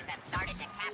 forces have started to capture.